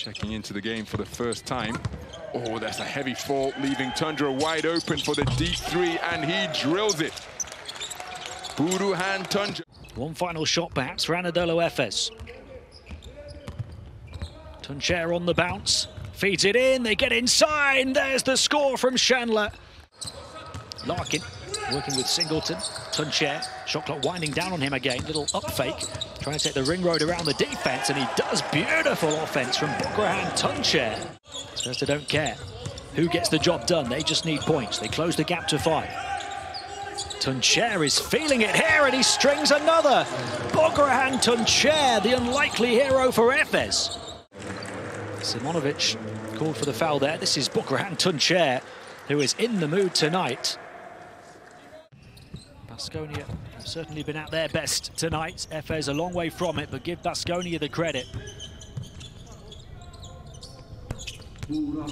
checking into the game for the first time. Oh, that's a heavy fall, leaving Tuncer wide open for the deep three, and he drills it. Bugrahan Tuncer. One final shot, perhaps, for Anadolu Efes. Tuncer on the bounce, feeds it in, they get inside, there's the score from Chandler. Larkin working with Singleton, Tuncer, shot clock winding down on him again, little up fake, trying to take the ring road around the defense, and he does beautiful offense from Bugrahan Tuncer. Spurs don't care who gets the job done, they just need points. They close the gap to five. Tuncer is feeling it here and he strings another. Bugrahan Tuncer, the unlikely hero for Efes. Simonovic called for the foul there. This is Bugrahan Tuncer, who is in the mood tonight. Baskonia have certainly been at their best tonight. Efes a long way from it, but give Baskonia the credit.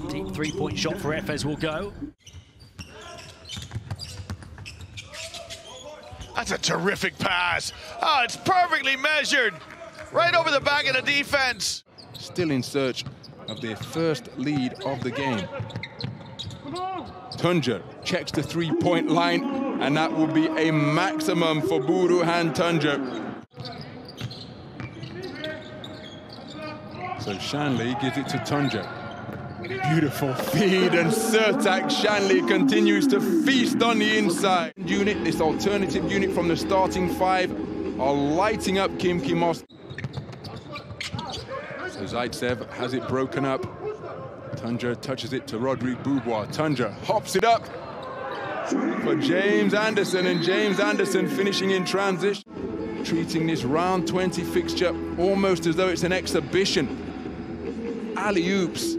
Deep three-point shot for Efes will go. That's a terrific pass. Oh, it's perfectly measured. Right over the back of the defense. Still in search of their first lead of the game. Tuncer checks the three-point line, and that will be a maximum for Bugrahan Tuncer. So Sanli gives it to Tuncer. Beautiful feed, and Sertac Sanli continues to feast on the inside. Unit, this alternative unit from the starting five, are lighting up Khimki Moscow. So Zaitsev has it broken up. Tuncer touches it to Rodrigue Beaubois. Tuncer hops it up for James Anderson, and James Anderson finishing in transition. Treating this round 20 fixture almost as though it's an exhibition. Alley-oops,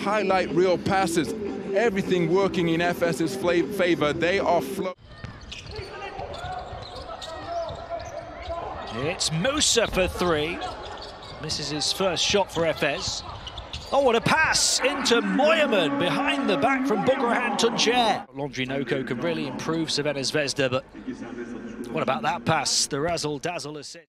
highlight reel passes, everything working in Efes's favor. They are flow. It's Musa for three. Misses his first shot for Efes. Oh, what a pass into Moerman behind the back from Bugrahan Tuncer. Londrinoko can really improve Crvena Zvezda, but what about that pass? The razzle-dazzle assist.